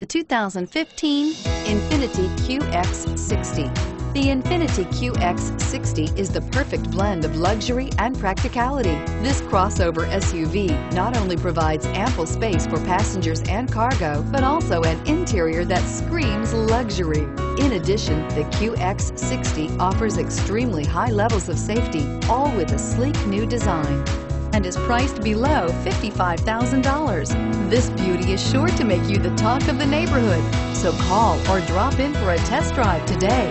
The 2015 Infiniti QX60. The Infiniti QX60 is the perfect blend of luxury and practicality. This crossover SUV not only provides ample space for passengers and cargo, but also an interior that screams luxury. In addition, the QX60 offers extremely high levels of safety, all with a sleek new design and is priced below $55,000. This beauty is sure to make you the talk of the neighborhood. So call or drop in for a test drive today.